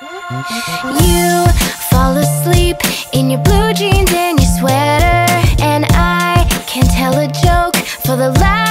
You fall asleep in your blue jeans and your sweater And I can tell a joke for the last